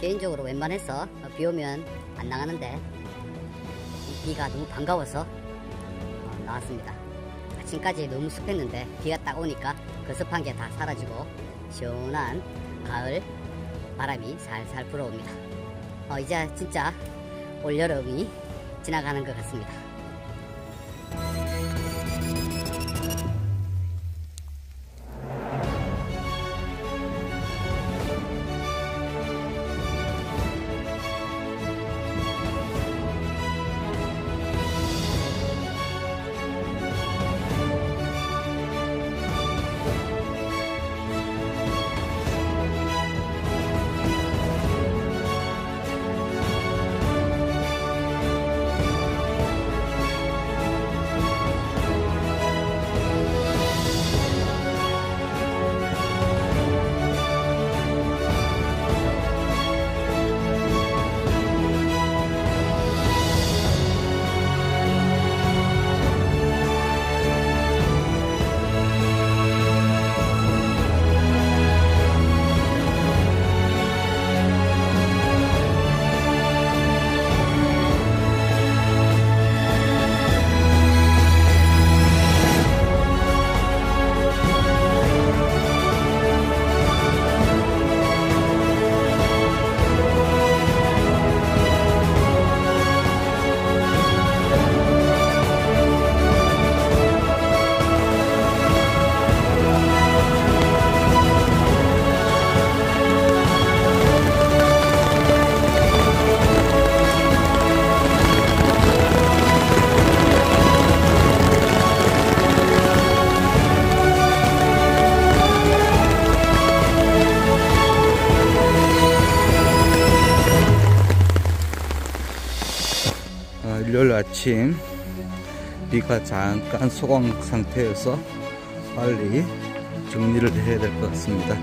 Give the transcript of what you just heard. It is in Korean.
개인적으로 웬만해서 비 오면 안 나가는데 이 비가 너무 반가워서 어, 나왔습니다. 아침까지 너무 습했는데 비가 딱 오니까 그 습한 게 다 사라지고 시원한 가을 바람이 살살 불어옵니다. 어, 이제 진짜 올여름이 지나가는 것 같습니다. 어, 일요일 아침 비가 잠깐 소강 상태여서 빨리 정리를 해야 될 것 같습니다.